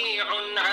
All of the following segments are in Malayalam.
مطيع عبد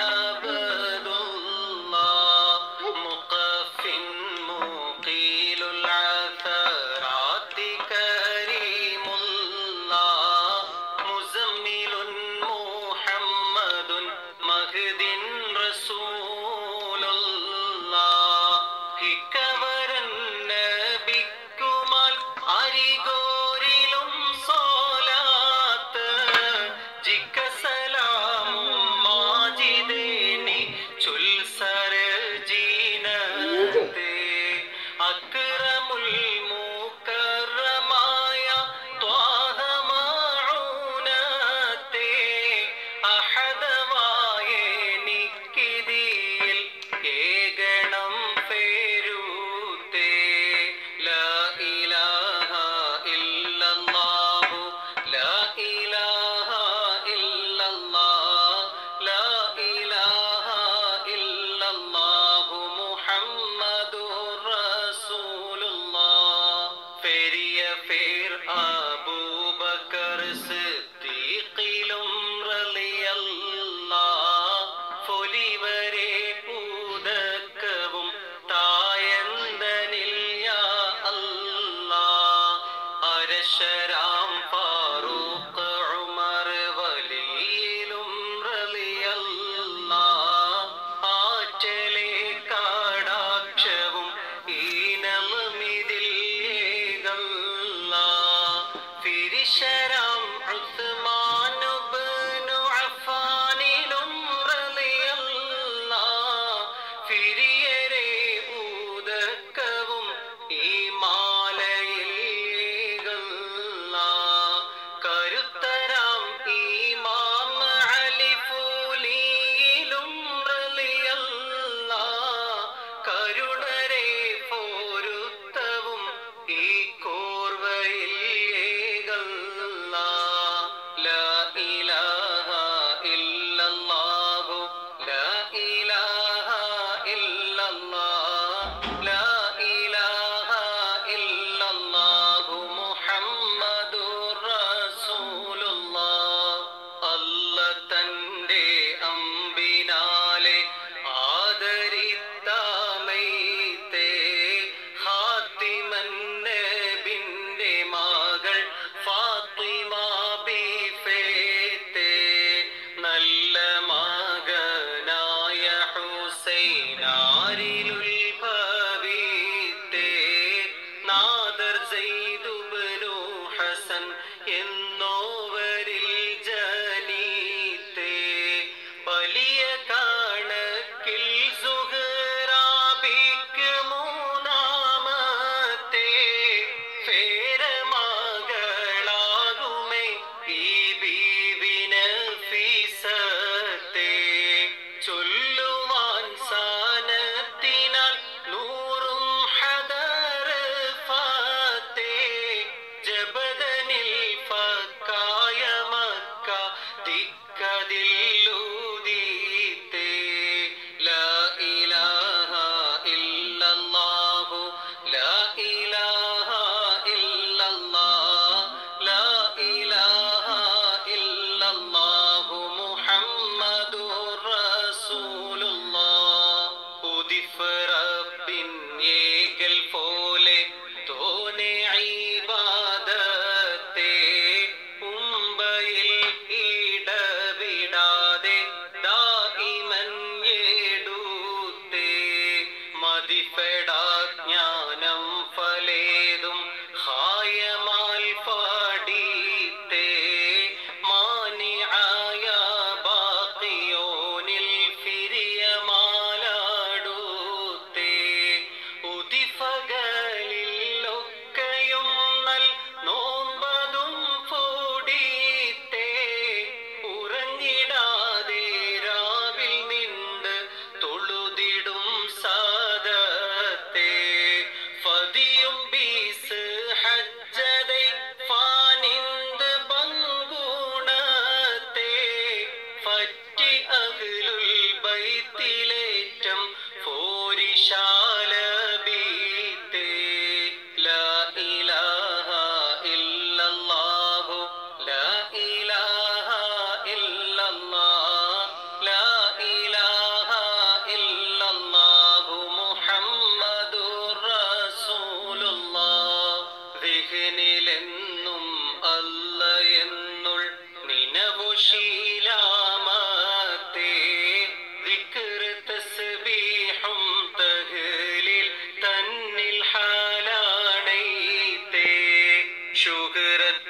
റബ്ബിൻ ഏകൽ ഫോ be Spirit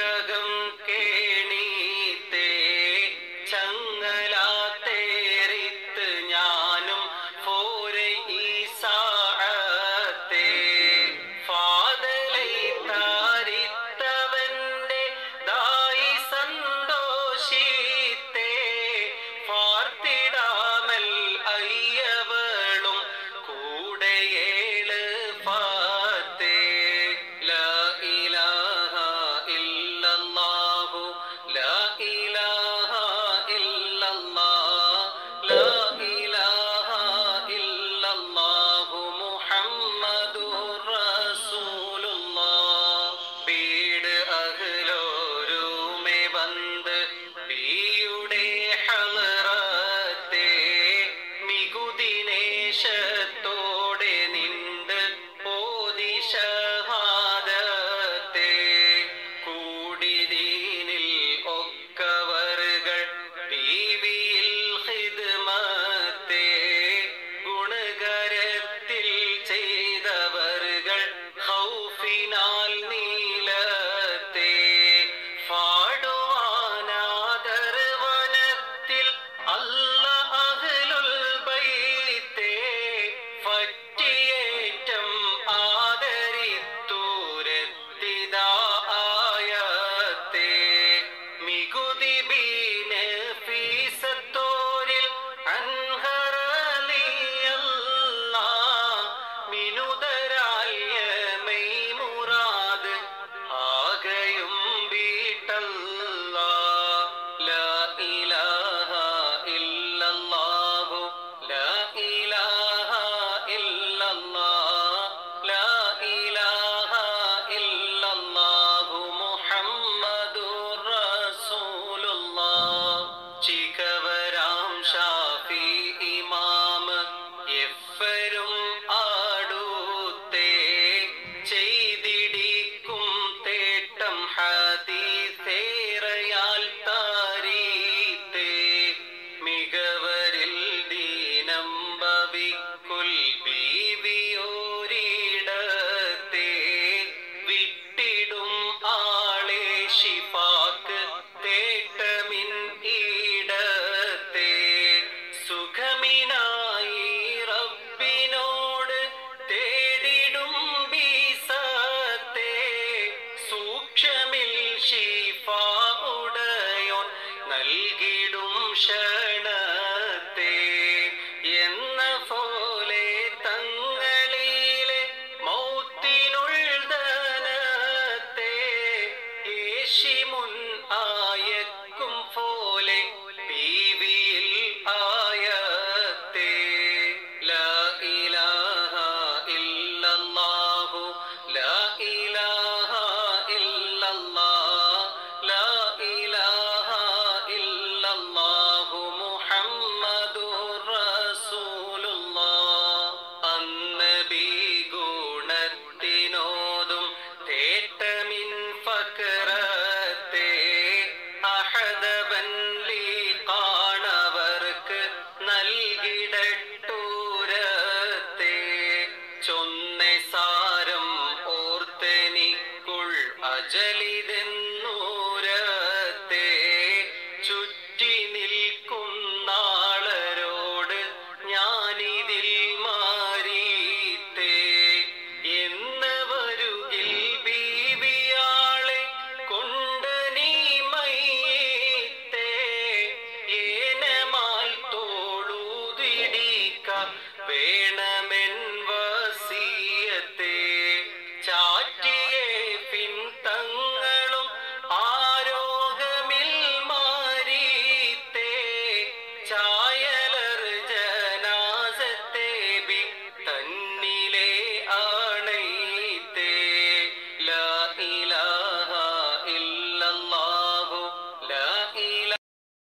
शतम्